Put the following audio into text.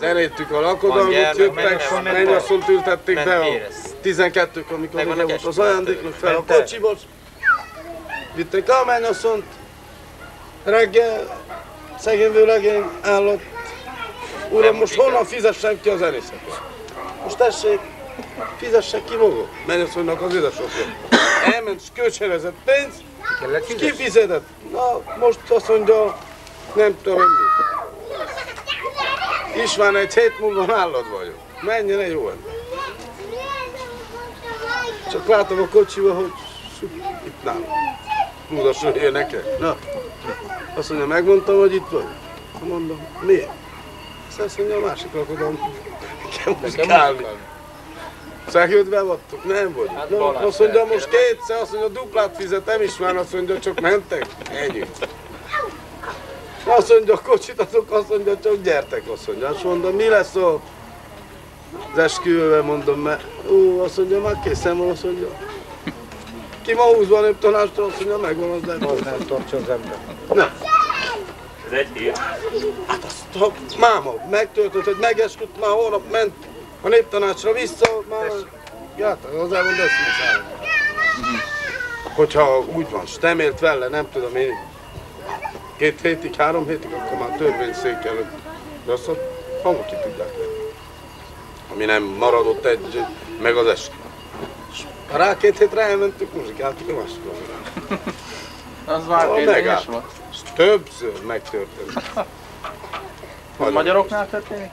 Zenéttük a lakodalmat, gyermek, jöttek, mennyasszony, ment mennyasszont ültették be a érez. 12 amikor ugye volt az ajándéknak fel a kocsiból. Vitték a mennyasszont, reggel szegény vőlegény állott. Uram, most honnan fizessem ki a zenészetét? Most tessék, fizessek ki maga. Mennyasszonynak az édesapja. Elment, és kölcsönözett pénzt, és kifizetett. Na, most azt mondja, nem tudom mit. István egy hét múlva nálad vagyok. Mennyire jó ember. Csak látom a kocsiba, hogy itt nálam. Mutasson én nekem. Na, azt mondja, megmondtam, hogy itt vagy. Mondom, miért? Azt mondja, a másik lakodom. Nekem muzikálni. Szegőt bevattuk? Nem vagy. Hát Balázs azt mondja, most kétszer, azt mondja, duplát fizetem is már, azt mondja, csak mentek. Ennyi. Azt mondja, kocsit azok, azt mondja, csak gyertek, azt mondja. Azt mondom, mi lesz a az esküvővel, mondom, mert ú, azt mondja, már készen van, azt mondja. Ki ma húzva a néptanástól, azt mondja, megvan az nem. Az nem tartsa az ember. Nem. Ez egy hír. Hát azt, ha máma megtöltött, hogy megesküdt, már holnap ment a néptanácsra vissza, már hát az elmond össze Hogyha úgy van, stemélt vele, nem tudom én, két hétig, három hétig, akkor már törvényszék előtt. De azt a hangok ki tudják venni. Ami nem maradott egy, meg az eskü. És rá két hétre elmentük, muzsikáltuk a másik. Az már tényleges volt. Többször megtörtént. A magyaroknál történik?